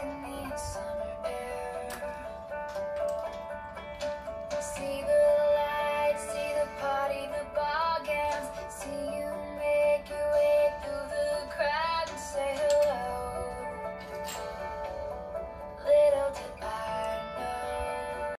Bye.